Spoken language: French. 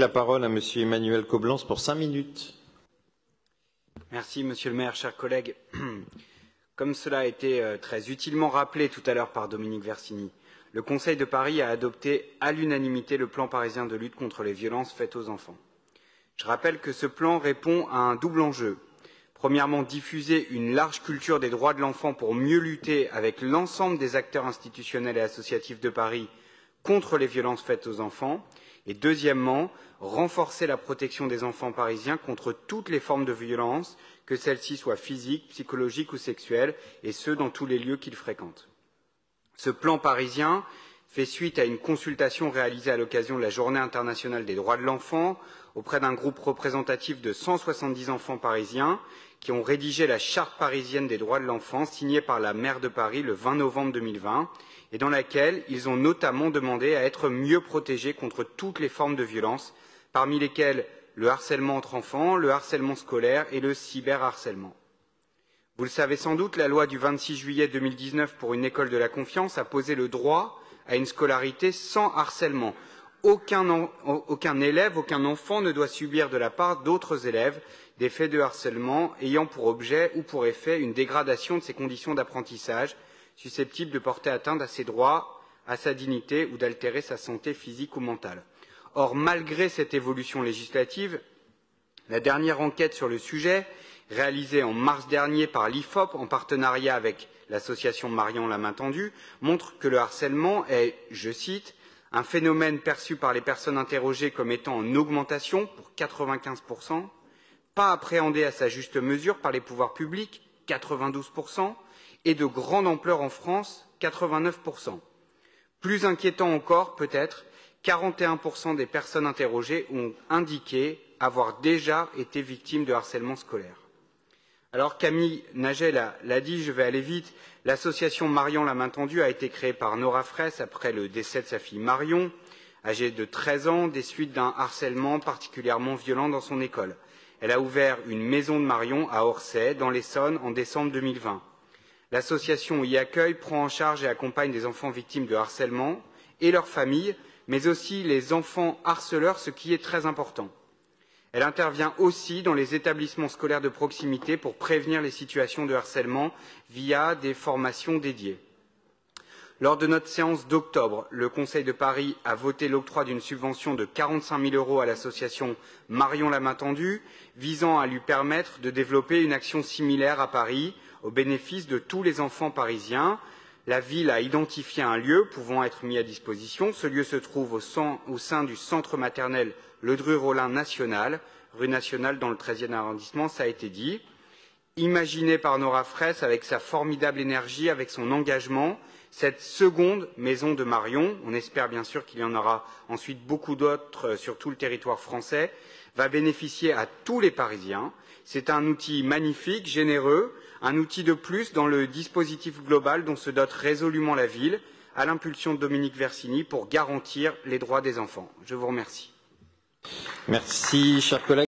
La parole à Monsieur Emmanuel Coblence pour cinq minutes. Merci, Monsieur le maire, chers collègues. Comme cela a été euh, très utilement rappelé tout à l'heure par Dominique Versini, le Conseil de Paris a adopté à l'unanimité le plan parisien de lutte contre les violences faites aux enfants. Je rappelle que ce plan répond à un double enjeu. Premièrement, diffuser une large culture des droits de l'enfant pour mieux lutter avec l'ensemble des acteurs institutionnels et associatifs de Paris contre les violences faites aux enfants. Et deuxièmement, renforcer la protection des enfants parisiens contre toutes les formes de violence, que celles-ci soient physiques, psychologiques ou sexuelles, et ce, dans tous les lieux qu'ils fréquentent. Ce plan parisien fait suite à une consultation réalisée à l'occasion de la Journée internationale des droits de l'enfant auprès d'un groupe représentatif de 170 enfants parisiens qui ont rédigé la Charte parisienne des droits de l'enfant signée par la maire de Paris le 20 novembre 2020 et dans laquelle ils ont notamment demandé à être mieux protégés contre toutes les formes de violence, parmi lesquelles le harcèlement entre enfants, le harcèlement scolaire et le cyberharcèlement. Vous le savez sans doute, la loi du 26 juillet 2019 pour une école de la confiance a posé le droit à une scolarité sans harcèlement. Aucun, élève, aucun enfant ne doit subir de la part d'autres élèves des faits de harcèlement ayant pour objet ou pour effet une dégradation de ses conditions d'apprentissage, susceptible de porter atteinte à ses droits, à sa dignité ou d'altérer sa santé physique ou mentale. Or, malgré cette évolution législative, la dernière enquête sur le sujet, réalisée en mars dernier par l'IFOP en partenariat avec l'association Marion la main tendue, montre que le harcèlement est, je cite, un phénomène perçu par les personnes interrogées comme étant en augmentation pour 95%, pas appréhendé à sa juste mesure par les pouvoirs publics, 92%, et de grande ampleur en France, 89%. Plus inquiétant encore, peut-être, 41% des personnes interrogées ont indiqué avoir déjà été victimes de harcèlement scolaire. Alors Camille Naget l'a dit, je vais aller vite, l'association Marion la main tendue a été créée par Nora Fraisse après le décès de sa fille Marion, âgée de 13 ans, des suites d'un harcèlement particulièrement violent dans son école. Elle a ouvert une maison de Marion à Orsay, dans l'Essonne, en décembre 2020. L'association y accueille, prend en charge et accompagne des enfants victimes de harcèlement et leurs familles, mais aussi les enfants harceleurs, ce qui est très important. Elle intervient aussi dans les établissements scolaires de proximité pour prévenir les situations de harcèlement via des formations dédiées. Lors de notre séance d'octobre, le Conseil de Paris a voté l'octroi d'une subvention de 45 000 euros à l'association Marion la main tendue, visant à lui permettre de développer une action similaire à Paris au bénéfice de tous les enfants parisiens. La ville a identifié un lieu pouvant être mis à disposition. Ce lieu se trouve au, sein du centre maternel Le Dru-Rollin National, rue Nationale dans le 13e arrondissement, ça a été dit. Imaginé par Nora Fraisse avec sa formidable énergie, avec son engagement, cette seconde maison de Marion, on espère bien sûr qu'il y en aura ensuite beaucoup d'autres sur tout le territoire français, va bénéficier à tous les Parisiens. C'est un outil magnifique, généreux, un outil de plus dans le dispositif global dont se dote résolument la ville, à l'impulsion de Dominique Versini, pour garantir les droits des enfants. Je vous remercie.